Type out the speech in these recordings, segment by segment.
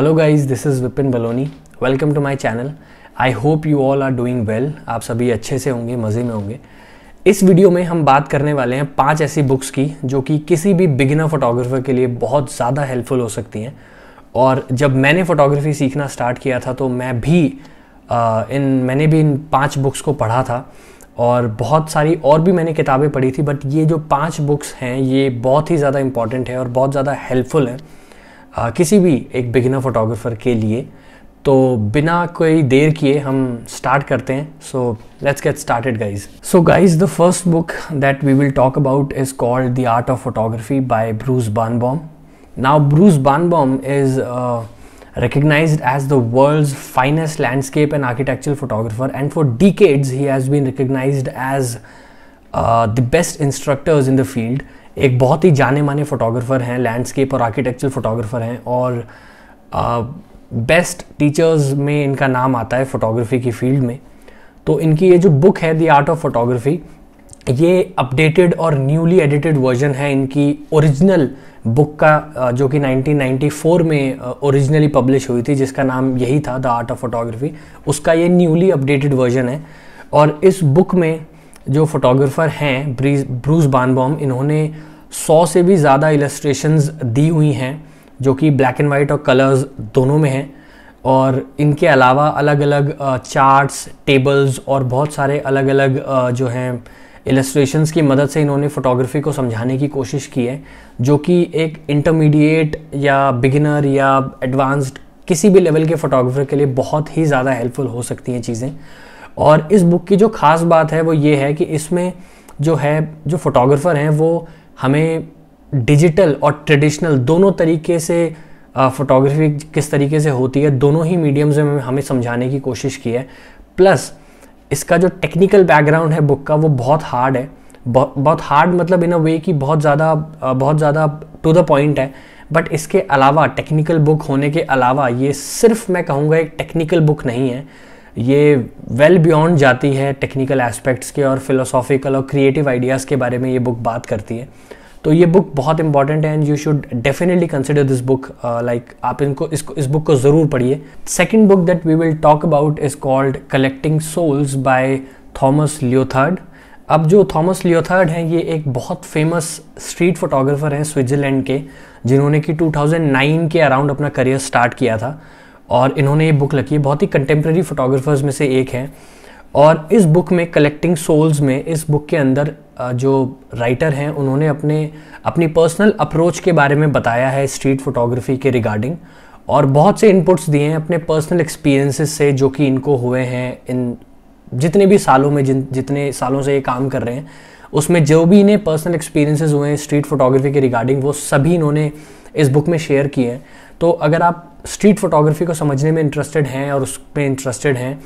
Hello guys this is Vipin Baloni welcome to my channel I hope you all are doing well आप सभी अच्छे से होंगे मज़े में होंगे। इस वीडियो में हम बात करने वाले हैं पाँच ऐसी बुक्स की जो कि किसी भी बिगिनर फोटोग्राफर के लिए बहुत ज़्यादा हेल्पफुल हो सकती हैं। और जब मैंने फ़ोटोग्राफी सीखना स्टार्ट किया था तो मैं भी आ, इन मैंने भी इन पाँच बुक्स को पढ़ा था। और बहुत सारी और भी मैंने किताबें पढ़ी थी बट ये जो पाँच बुक्स हैं ये बहुत ही ज़्यादा इंपॉर्टेंट है और बहुत ज़्यादा हेल्पफुल है। आ, किसी भी एक बिगिनर फोटोग्राफर के लिए तो बिना कोई देर किए हम स्टार्ट करते हैं। So let's get started guys so guys the first book that we will talk about is called the art of photography by Bruce Barnbaum now Bruce Barnbaum is recognise as the world finest landscape and architectural photographer and for decades he has been recognise as the best instructors in the field एक बहुत ही जाने माने photographer हैं landscape और architecture photographer हैं और best teachers में इनका नाम आता है फोटोग्राफी की फ़ील्ड में। तो इनकी ये जो बुक है द आर्ट ऑफ़ फोटोग्राफी ये अपडेटेड और न्यूली एडिटेड वर्जन है इनकी ओरिजिनल बुक का जो कि 1994 में ओरिजिनली पब्लिश हुई थी, जिसका नाम यही था द आर्ट ऑफ़ फोटोग्राफी उसका ये न्यूली अपडेटेड वर्जन है। और इस बुक में जो फोटोग्राफर हैं ब्रूस बानबॉम इन्होंने सौ से भी ज़्यादा इलस्ट्रेशंस दी हुई हैं, जो कि ब्लैक एंड वाइट और कलर्स दोनों में हैं। और इनके अलावा अलग अलग चार्ट्स टेबल्स और बहुत सारे अलग अलग जो हैं इलस्ट्रेशंस की मदद से इन्होंने फ़ोटोग्राफी को समझाने की कोशिश की है, जो कि एक इंटरमीडिएट या बिगिनर या एडवांस्ड किसी भी लेवल के फ़ोटोग्राफर के लिए बहुत ही ज़्यादा हेल्पफुल हो सकती हैं चीज़ें। और इस बुक की जो ख़ास बात है वो ये है कि इसमें जो है, जो फोटोग्राफर हैं, वो हमें डिजिटल और ट्रेडिशनल दोनों तरीके से फ़ोटोग्राफी किस तरीके से होती है, दोनों ही मीडियम्स में हमें समझाने की कोशिश की है। प्लस इसका जो टेक्निकल बैकग्राउंड है बुक का, वो बहुत हार्ड है। बहुत हार्ड मतलब इन अ वे कि बहुत ज़्यादा बहुत ज़्यादा टू द पॉइंट है। बट इसके अलावा टेक्निकल बुक होने के अलावा ये सिर्फ़ मैं कहूँगा एक टेक्निकल बुक नहीं है। ये वेल बियॉन्ड जाती है टेक्निकल एस्पेक्ट्स के और फिलोसॉफिकल और क्रिएटिव आइडियाज़ के बारे में ये बुक बात करती है। तो ये बुक बहुत इंपॉर्टेंट है and you should definitely consider this book like आप इनको इसको इस बुक को ज़रूर पढ़िए। Second book that we will talk about is called collecting souls by Thomas Leuthard अब जो थॉमस लियोथर्ड हैं, ये एक बहुत फ़ेमस स्ट्रीट फोटोग्राफर हैं स्विट्ज़रलैंड के, जिन्होंने कि 2009 के अराउंड अपना करियर स्टार्ट किया था। और इन्होंने ये बुक लिखी है। बहुत ही कंटेम्प्रेरी फोटोग्राफर्स में से एक हैं। और इस बुक में कलेक्टिंग सोल्स में, इस बुक के अंदर जो राइटर हैं, उन्होंने अपने, अपनी पर्सनल अप्रोच के बारे में बताया है स्ट्रीट फोटोग्राफी के रिगार्डिंग और बहुत से इनपुट्स दिए हैं अपने पर्सनल एक्सपीरियंसेस से, जो कि इनको हुए हैं इन जितने भी सालों में, जिन, जितने सालों से ये काम कर रहे हैं, उसमें जो भी इन्हें पर्सनल एक्सपीरियंसेस हुए हैं स्ट्रीट फोटोग्राफी के रिगार्डिंग वो सभी इन्होंने इस बुक में शेयर किए हैं। तो अगर आप स्ट्रीट फोटोग्राफी को समझने में इंटरेस्टेड हैं और उस पर इंटरेस्टेड हैं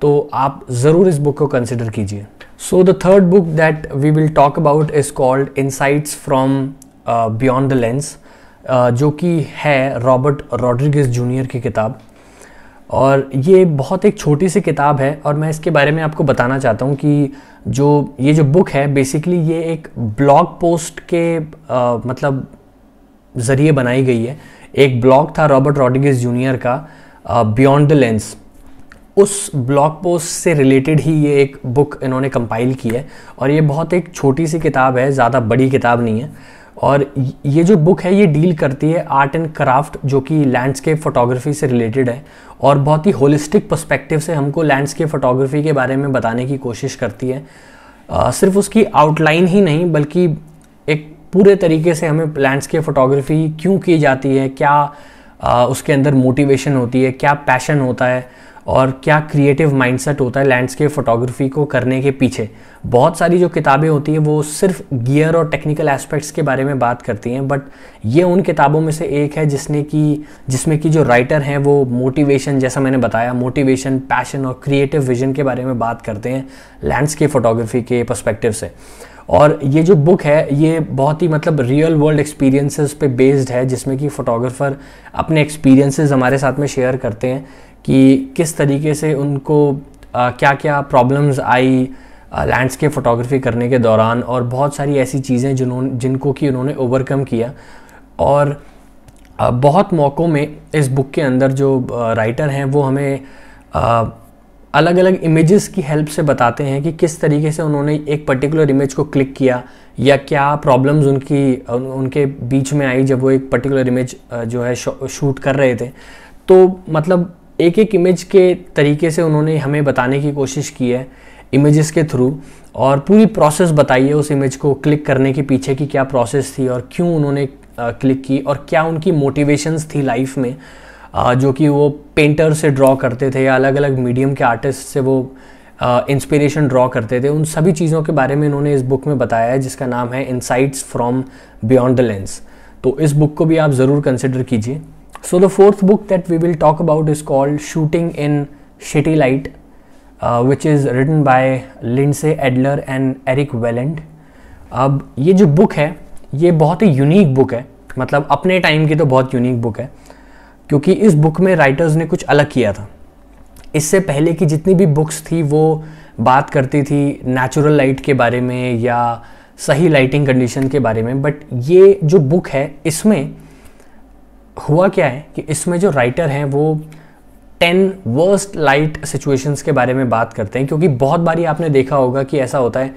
तो आप ज़रूर इस बुक को कंसिडर कीजिए। So the third book that we will talk about is called insights from beyond the lens जो कि है रॉबर्ट रॉड्रिगस जूनियर की किताब। और ये बहुत एक छोटी सी किताब है और मैं इसके बारे में आपको बताना चाहता हूँ कि जो ये जो बुक है बेसिकली ये एक ब्लॉग पोस्ट के आ uh, मतलब ज़रिए बनाई गई है। एक ब्लॉग था रॉबर्ट रॉड्रिगस जूनियर का बियॉन्ड द लेंस उस ब्लॉग पोस्ट से रिलेटेड ही ये एक बुक इन्होंने कंपाइल की है और ये बहुत एक छोटी सी किताब है ज़्यादा बड़ी किताब नहीं है। और ये जो बुक है ये डील करती है आर्ट एंड क्राफ्ट जो कि लैंडस्केप फोटोग्राफी से रिलेटेड है और बहुत ही होलिस्टिक पर्सपेक्टिव से हमको लैंडस्केप फोटोग्राफी के बारे में बताने की कोशिश करती है। आ, सिर्फ़ उसकी आउटलाइन ही नहीं बल्कि पूरे तरीके से हमें लैंडस्केप फोटोग्राफी क्यों की जाती है क्या आ, उसके अंदर मोटिवेशन होती है क्या पैशन होता है और क्या क्रिएटिव माइंडसेट होता है लैंडस्केप फोटोग्राफी को करने के पीछे। बहुत सारी जो किताबें होती हैं वो सिर्फ़ गियर और टेक्निकल एस्पेक्ट्स के बारे में बात करती हैं बट ये उन किताबों में से एक है जिसने की जिसमें कि जो राइटर हैं वो मोटिवेशन जैसा मैंने बताया मोटिवेशन पैशन और क्रिएटिव विजन के बारे में बात करते हैं लैंडस्केप फोटोग्राफी के परस्पेक्टिव से। और ये जो बुक है ये बहुत ही मतलब रियल वर्ल्ड एक्सपीरियंसेस पे बेस्ड है जिसमें कि फ़ोटोग्राफ़र अपने एक्सपीरियंसेस हमारे साथ में शेयर करते हैं कि किस तरीके से उनको आ, क्या क्या प्रॉब्लम्स आई लैंडस्केप फ़ोटोग्राफी करने के दौरान और बहुत सारी ऐसी चीज़ें जिन्होंने जिनको कि उन्होंने ओवरकम किया। और बहुत मौक़ों में इस बुक के अंदर जो राइटर हैं वो हमें अलग अलग इमेजेस की हेल्प से बताते हैं कि किस तरीके से उन्होंने एक पर्टिकुलर इमेज को क्लिक किया या क्या प्रॉब्लम्स उनकी उनके बीच में आई जब वो एक पर्टिकुलर इमेज जो है शूट कर रहे थे। तो मतलब एक एक इमेज के तरीके से उन्होंने हमें बताने की कोशिश की है इमेजेस के थ्रू और पूरी प्रोसेस बताई है उस इमेज को क्लिक करने के पीछे की क्या प्रोसेस थी और क्यों उन्होंने क्लिक की और क्या उनकी मोटिवेशंस थी लाइफ में। जो कि वो पेंटर से ड्रॉ करते थे या अलग अलग मीडियम के आर्टिस्ट से वो इंस्पिरेशन ड्रॉ करते थे, उन सभी चीज़ों के बारे में इन्होंने इस बुक में बताया है, जिसका नाम है insights from beyond the lens तो इस बुक को भी आप ज़रूर कंसिडर कीजिए। So the fourth book that we will talk about is called shooting in shitty light which is written by Lindsay Adler and Erik Valind अब ये जो बुक है, ये बहुत ही यूनिक बुक है। मतलब अपने टाइम की तो बहुत यूनिक बुक है। क्योंकि इस बुक में राइटर्स ने कुछ अलग किया था। इससे पहले की जितनी भी बुक्स थी, वो बात करती थी नेचुरल लाइट के बारे में या सही लाइटिंग कंडीशन के बारे में। बट ये जो बुक है, इसमें हुआ क्या है कि इसमें जो राइटर हैं, वो टेन वर्स्ट लाइट सिचुएशंस के बारे में बात करते हैं। क्योंकि बहुत बारी आपने देखा होगा कि ऐसा होता है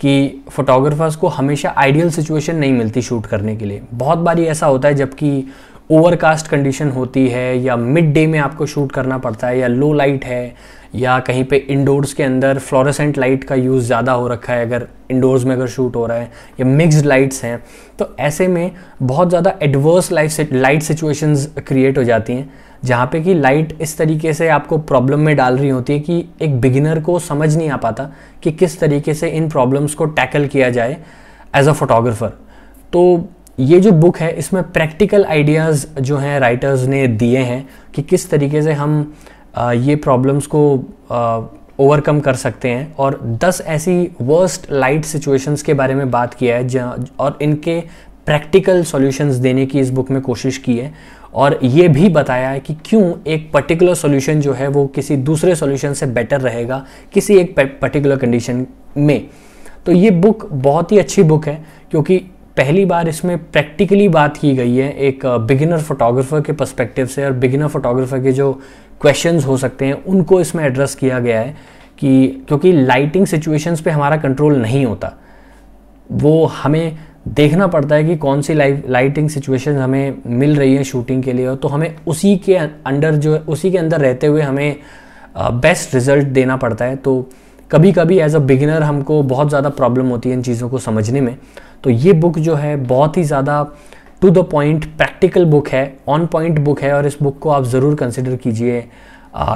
कि फोटोग्राफर्स को हमेशा आइडियल सिचुएशन नहीं मिलती शूट करने के लिए। बहुत बारी ऐसा होता है जबकि ओवरकास्ट कंडीशन होती है, या मिड डे में आपको शूट करना पड़ता है, या लो लाइट है, या कहीं पे इंडोर्स के अंदर फ्लोरेसेंट लाइट का यूज़ ज़्यादा हो रखा है, अगर इंडोर्स में अगर शूट हो रहा है, या मिक्सड लाइट्स हैं तो ऐसे में बहुत ज़्यादा adverse light light situations create हो जाती हैं, जहाँ पे कि लाइट इस तरीके से आपको प्रॉब्लम में डाल रही होती है कि एक बिगिनर को समझ नहीं आ पाता कि किस तरीके से इन प्रॉब्लम्स को टैकल किया जाए एज अ फोटोग्राफर तो ये जो बुक है, इसमें प्रैक्टिकल आइडियाज़ जो हैं राइटर्स ने दिए हैं कि किस तरीके से हम ये प्रॉब्लम्स को ओवरकम कर सकते हैं। और 10 ऐसी वर्स्ट लाइट सिचुएशंस के बारे में बात किया है और इनके प्रैक्टिकल सॉल्यूशंस देने की इस बुक में कोशिश की है। और ये भी बताया है कि क्यों एक पर्टिकुलर सॉल्यूशन जो है वो किसी दूसरे सॉल्यूशन से बेटर रहेगा किसी एक पर्टिकुलर कंडीशन में। तो ये बुक बहुत ही अच्छी बुक है, क्योंकि पहली बार इसमें प्रैक्टिकली बात की गई है एक बिगिनर फोटोग्राफर के पर्सपेक्टिव से और बिगिनर फोटोग्राफर के जो क्वेश्चंस हो सकते हैं, उनको इसमें एड्रेस किया गया है कि क्योंकि लाइटिंग सिचुएशंस पे हमारा कंट्रोल नहीं होता, वो हमें देखना पड़ता है कि कौन सी लाइटिंग सिचुएशन हमें मिल रही है शूटिंग के लिए तो हमें उसी के अंडर जो, उसी के अंदर रहते हुए हमें बेस्ट रिज़ल्ट देना पड़ता है। तो कभी कभी एज अ बिगिनर हमको बहुत ज़्यादा प्रॉब्लम होती है इन चीज़ों को समझने में। तो ये बुक जो है बहुत ही ज़्यादा to the point practical book है ऑन पॉइंट बुक है और इस बुक को आप ज़रूर कंसिडर कीजिए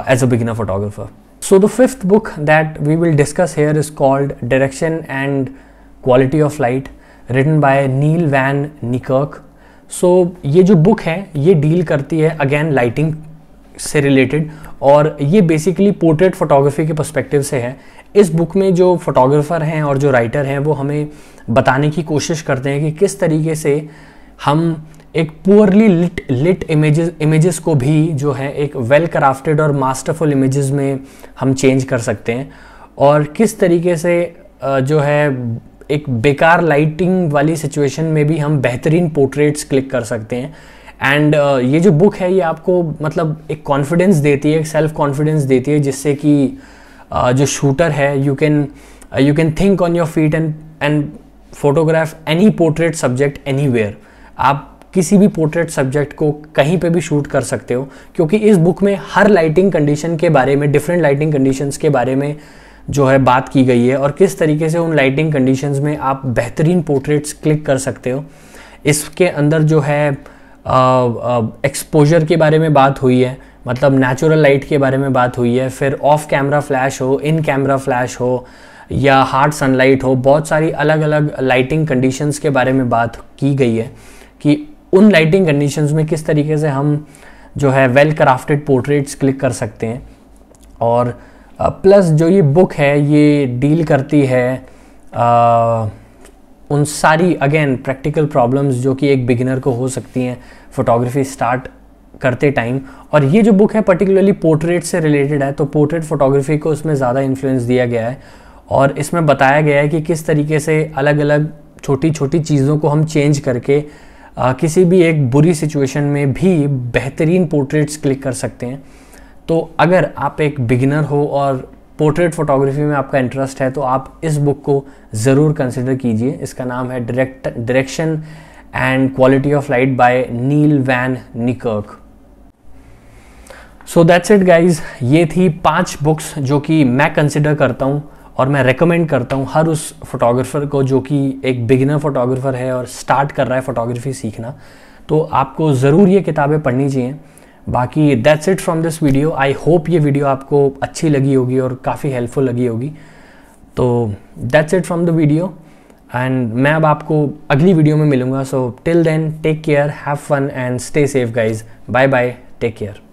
as a beginner photographer so the fifth book that we will discuss here is called direction and quality of light written by Neil van Niekerk सो ये जो बुक है, ये डील करती है अगेन लाइटिंग से रिलेटेड और ये बेसिकली पोर्ट्रेट फोटोग्राफी के पर्सपेक्टिव से है। इस बुक में जो फोटोग्राफर हैं और जो राइटर हैं वो हमें बताने की कोशिश करते हैं कि किस तरीके से हम एक poorly lit lit images images को भी जो है एक वेल क्राफ्टेड और मास्टरफुल इमेजेस में हम चेंज कर सकते हैं और किस तरीके से जो है एक बेकार लाइटिंग वाली सिचुएशन में भी हम बेहतरीन पोर्ट्रेट्स क्लिक कर सकते हैं। एंड uh, ये जो बुक है ये आपको मतलब एक कॉन्फिडेंस देती है एक सेल्फ कॉन्फिडेंस देती है जिससे कि uh, जो शूटर है you can you can think on your feet and and photograph any portrait subject anywhere आप किसी भी पोर्ट्रेट सब्जेक्ट को कहीं पे भी शूट कर सकते हो, क्योंकि इस बुक में हर लाइटिंग कंडीशन के बारे में डिफरेंट लाइटिंग कंडीशंस के बारे में जो है बात की गई है और किस तरीके से उन लाइटिंग कंडीशंस में आप बेहतरीन पोर्ट्रेट्स क्लिक कर सकते हो। इसके अंदर जो है एक्सपोजर के बारे में बात हुई है। मतलब नेचुरल लाइट के बारे में बात हुई है फिर ऑफ़ कैमरा फ्लैश हो इन कैमरा फ्लैश हो या हार्ड सनलाइट हो बहुत सारी अलग अलग लाइटिंग कंडीशंस के बारे में बात की गई है कि उन लाइटिंग कंडीशंस में किस तरीके से हम जो है वेल क्राफ्टेड पोर्ट्रेट्स क्लिक कर सकते हैं। और प्लस जो ये बुक है ये डील करती है आ, उन सारी अगेन प्रैक्टिकल प्रॉब्लम्स जो कि एक बिगिनर को हो सकती हैं। फोटोग्राफी स्टार्ट करते टाइम और ये जो बुक है पर्टिकुलरली पोर्ट्रेट से रिलेटेड है तो पोर्ट्रेट फोटोग्राफी को उसमें ज़्यादा इन्फ्लुएंस दिया गया है। और इसमें बताया गया है कि किस तरीके से अलग अलग छोटी छोटी चीज़ों को हम चेंज करके आ, किसी भी एक बुरी सिचुएशन में भी बेहतरीन पोर्ट्रेट्स क्लिक कर सकते हैं। तो अगर आप एक बिगिनर हो और पोर्ट्रेट फोटोग्राफी में आपका इंटरेस्ट है तो आप इस बुक को ज़रूर कंसिडर कीजिए। इसका नाम है direct direction and quality of light by Neil van Niekerk so that's it guys ये थी पाँच बुक्स जो कि मैं कंसिडर करता हूँ और मैं रेकमेंड करता हूँ हर उस फोटोग्राफर को जो कि एक बिगिनर फोटोग्राफर है और स्टार्ट कर रहा है फोटोग्राफी सीखना। तो आपको ज़रूर ये किताबें पढ़नी चाहिए। बाकी that's it from this video I hope ये वीडियो आपको अच्छी लगी होगी और काफ़ी हेल्पफुल लगी होगी। तो that's it from the video and मैं अब आपको अगली वीडियो में मिलूँगा। So till then take care have fun and stay safe guys bye bye take care